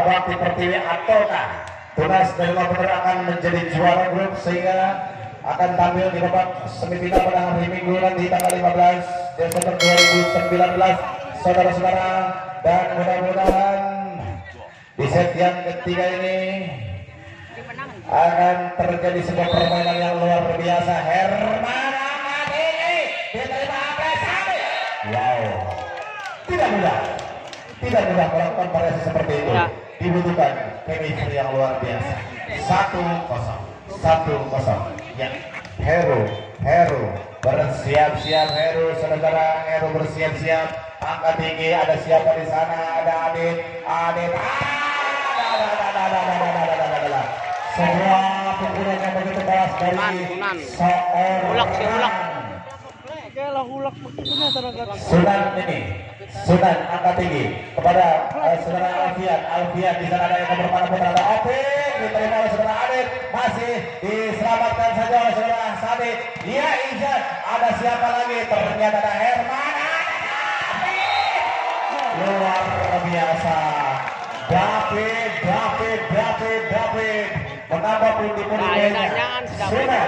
saudara Bakti Pertiwi ataukah Tunas dari Lampung akan menjadi juara grup sehingga akan tampil di babak semifinal pada hari Minggu nanti tanggal 15 Desember 2019 saudara-saudara dan mudah-mudahan di set yang ketiga ini akan terjadi sebuah permainan yang luar biasa. Herman Amadini diterima wow. Tidak mudah. Tidak mudah melakukan variasi seperti itu. Ya dibutuhkan chemistry yang luar biasa. Satu kosong, satu kosong. Ya, Heru, Heru bersiap-siap Heru, saudara Heru bersiap-siap. Angkat tinggi, ada siapa di sana? Ada Adit, Adit. Ah! Semua pukulannya begitu keras dari seorang. Ulak, si ulak. Ulak begitunya ini Sunan angkat tinggi kepada eh, saudara Alfian. Alfian di sana ada yang nomor putra ada diterima oleh saudara Adit. Masih diselamatkan saja oleh saudara Sadi dia Izat ada siapa lagi? Ternyata ada Herman luar biasa. David David David David Mengapa pun dipulihkannya? Sudah,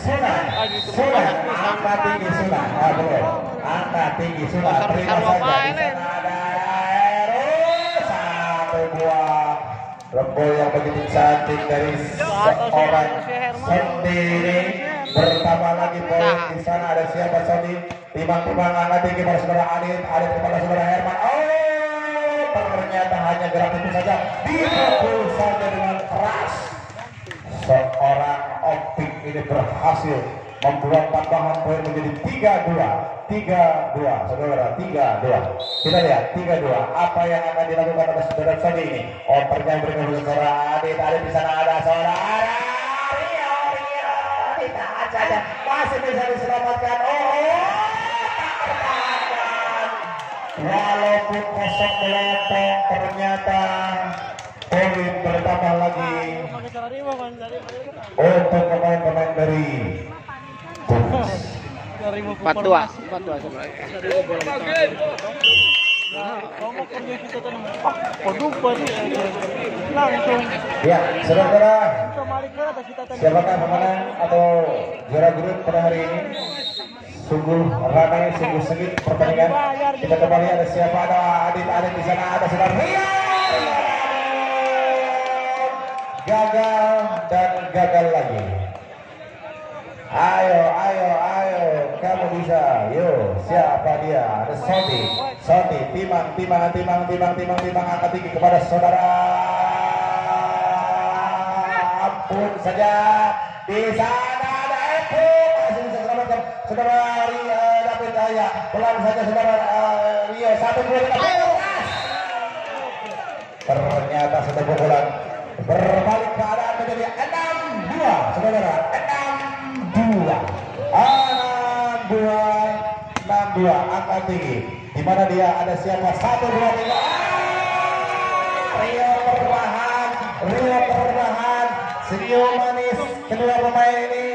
sudah, sudah. Angka tinggi sudah. Aduh, angka tinggi sudah. Terima saja. Sana ada Eru satu buah rembul yang begitu cantik dari seorang sendiri. Bertambah lagi poin di sana ada siapa Sony? Timang-timangan nanti kepada saudara Adit, Adit kepada saudara Herman. Oh, ternyata hanya gerak itu saja. Dipukul saja dengan keras seorang optik ini berhasil membuat tambahan poin menjadi tiga dua. Tiga dua saudara tiga dua. Kita lihat tiga dua apa yang akan dilakukan oleh saudara Sony ini? Oh ternyata berikut saudara Adit. Adit di sana ada saudara Rio Rio ditahan saja masih bisa diselamatkan. Oh, oh tak walaupun kosong melompong ternyata poin bertambah lagi Pakai cara rima kan dari untuk pemain-pemain dari Empat dua, empat dua sebenarnya. Langsung Ya, saudara, siapakah pemenang atau juara grup pada hari ini? Sungguh ramai, sungguh sengit pertandingan. Kita kembali ada siapa? Ada Adit, Adit di sana, ada saudara Ria. Gagal dan gagal lagi. Ayo, ayo, ayo, kamu bisa. Yo, siapa dia? Ada Soti, Soti, timang, timang, timang, timang, timang, timang, angkat tinggi kepada saudara. Ampun saja. Di sana ada Eko, masih bisa selamatkan saudara Ria David Daya. Pelan saja saudara eh, Rio, satu dua tiga. Ternyata satu pukulan berbalik keadaan menjadi enam dua, saudara. Enam dua, enam dua, enam dua. Angkat tinggi. Di mana dia ada siapa? Satu dua tiga. Ah, Rio perlahan, Rio perlahan. Senyum manis kedua pemain ini.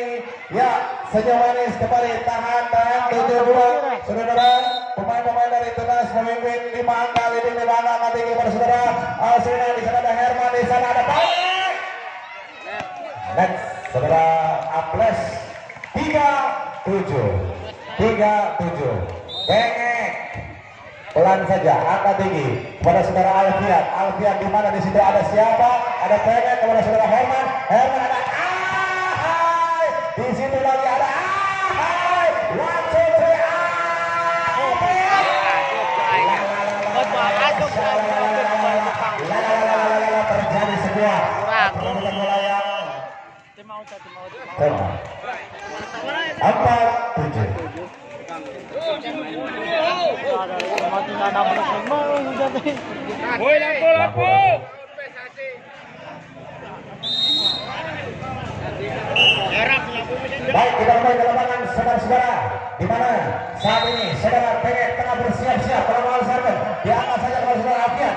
Ya, senyum manis kembali tahan tahan tujuh dua, saudara. Pemain-pemain dari Tunas memimpin lima angka, leading angka angkat tinggi pada saudara. Alsina di sana ada Herman di sana ada Panik. Next, saudara Aples tiga tujuh, tiga tujuh. Bengek. Pelan saja angkat tinggi kepada saudara Alfian. Alfian di mana? Di situ ada siapa? Ada Bengek kepada saudara Herman. Herman ada Ahai di situ Baik kita mulai ke lapangan saudara-saudara di mana saat ini saudara pengen tengah bersiap-siap kalau mau di atas saja kalau saudara Afian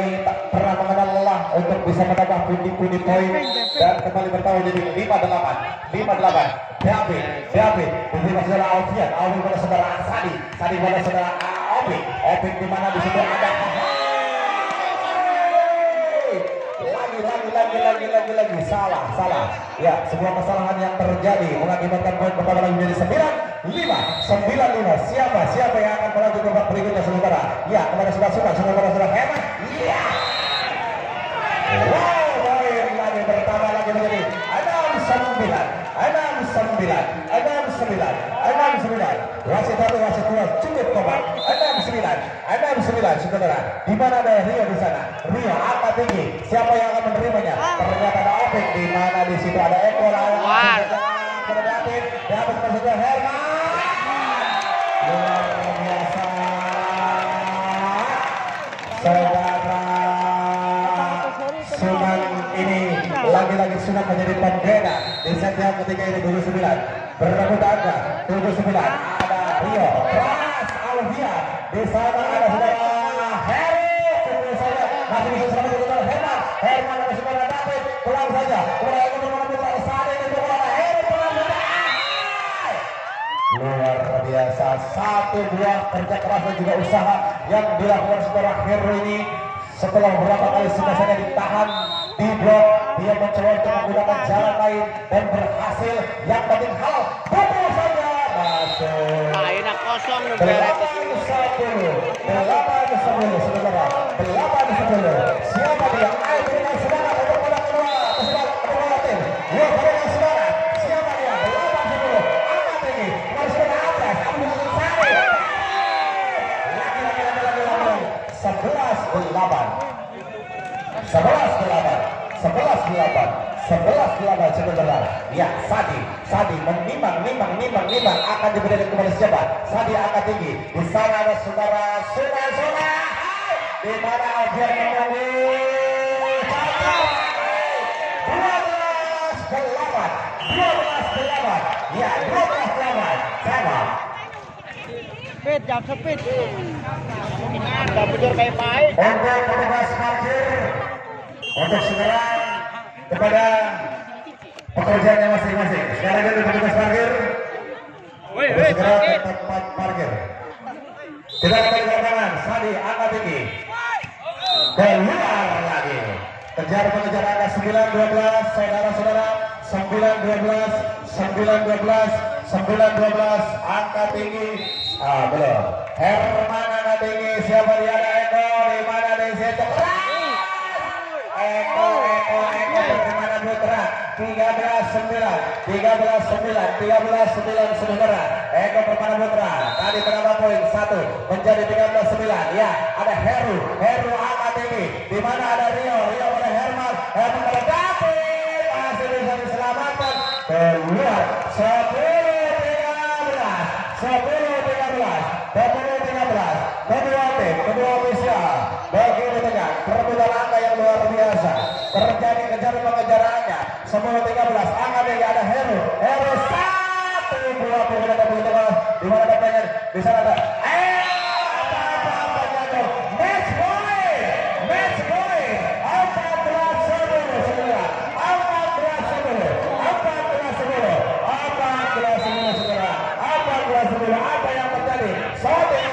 nah. bisa menambah pundi-pundi poin dan kembali bertahan jadi 58 58 David David ini pada saudara Alfian. Alfian pada saudara Sadi. Sadi pada saudara Opik Opik di mana? Di situ ada. Lagi lagi lagi lagi lagi lagi. Salah salah. Ya sebuah kesalahan yang terjadi mengakibatkan poin kepada lagi menjadi sembilan lima sembilan lima. Siapa siapa yang akan melaju ke babak berikutnya sementara? Ya kepada sudah sudah sementara sudah hemat wow wasit satu wasit dua cukup kompak enam sembilan. Enam sembilan saudara. Di mana ada Rio di sana? Rio apa tinggi? Siapa yang akan menerimanya? Ternyata ada Opik. Di mana di situ ada Eko lalu War. kepada David David bersama Herman Sunan menjadi pembeda di set yang ketiga ini 29 berebut angka 29 ada Rio Pras Alvia di sana ada saudara Heri. Tunggu saja masih bisa selamat saudara Herman Herman ada saudara David. Pulang saja. Pulang itu bermana putra saat ini. Bermana Heri pulang luar biasa. Satu buah kerja keras dan juga usaha yang dilakukan saudara Heru ini. Setelah beberapa kali sudah saja ditahan di blok dia mencoba untuk menggunakan jalan lain dan berhasil yang penting hal betul saja masuk Ah, enak kosong delapan sepuluh delapan sepuluh saudara delapan sepuluh siapa dia ayo berikan semangat untuk pada kedua kedua kedua tim ya berikan semangat siapa dia delapan sepuluh apa tinggi harus kena atas ambil sari lagi lagi lagi lagi lagi sebelas delapan sebelas delapan sebelas delapan sebelas delapan sebentar. Ya Sadi Sadi menimbang nimbang nimbang nimbang akan diberikan kepada siapa? Sadi angkat tinggi. Di sana ada saudara Suna Suna di mana Alfian menunggu dua belas delapan dua belas delapan. Ya dua belas delapan. Sama Speed, jam speed. Udah bujur kayak baik. untuk petugas parkir untuk segera kepada pekerjaannya masing-masing. Sekarang itu petugas parkir untuk segera ke tempat parkir. Kita kembali ke lapangan. Sadi angkat tinggi. Keluar lagi. Kejar pengejar angka 9-12 saudara-saudara 9-12 9-12 9-12 angka tinggi ah belum Herman angka tinggi siapa dia ada Eko di mana di situ Eko Eko Eko bagaimana putra. 13 9 13 9 13 9 saudara. Eko Permana Putra tadi berapa poin? Satu menjadi 13 9 ya ada Heru Heru angka tinggi di mana ada Rio? Rio pada Herman. Herman pada David masih bisa diselamatkan keluar 10 13 10 13 10 13 kedua tim kedua ofisial bagi tegak perebutan angka yang luar biasa terjadi kejar pengejarannya semua 13 angka tiga ada Heru. Heru satu dua puluh ada puluh di mana ada pengen? Di sana ada. Eh apa match point match sepuluh apa yang terjadi? Sodi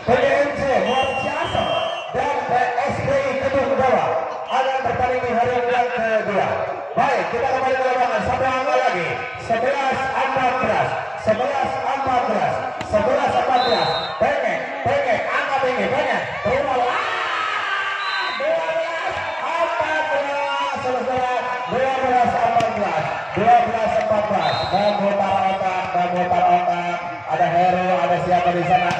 PDMC Muarci Asam dan PSBI Kedung Gundala akan bertanding di hari yang kedua. Baik kita kembali ke lapangan. Satu angka lagi? 11 14 11 14 11 14 pengen pengen angka tinggi pengen terima lah 12 14 selesai 12 14 12 14 memutar otak memutar otak. Ada Hero ada siapa di sana